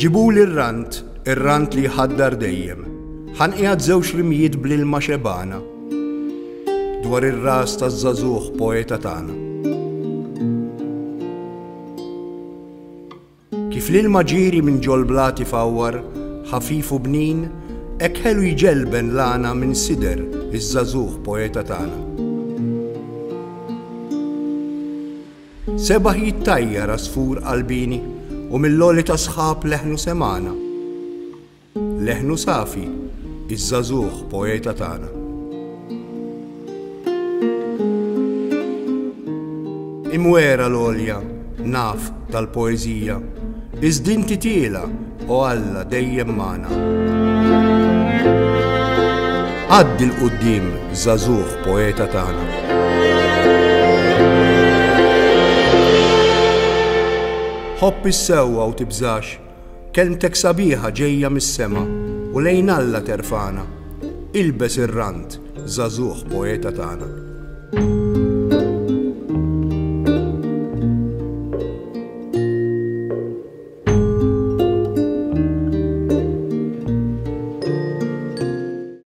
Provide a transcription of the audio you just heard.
Ġibuli r-rant, ir-rant li jħaddar dejjem. Ħanqijad żewġ rimijiet bl-ilma xebana. Dwar ir-ras taż-żażuħ poeta tagħna. Kif l-ilma ġieri minn ġol-blat ifawwar, ħafif u bnin, hekk ħelu jġelben l-għana minn sider iż-żagħżugħ poeta tagħna. Sebaħ jittajjar għasfur qalbieni u mill-għoli tas-sħab leħnu semgħana. Leħnu safi, iż-żagħżugħ poeta tagħna. Imwera l-għolja, naf tal-poeżija, iżd inti tiela, o Alla dejjem magħna. Għaddi l-qudiem, żagħżugħ poeta tagħna. Ħobb is-sewwa u tibżax Kelmtek sabiħa ġejja mis-sema u lejn Alla terfagħna, ilbes ir-rand, żagħżugħ poeta tagħna.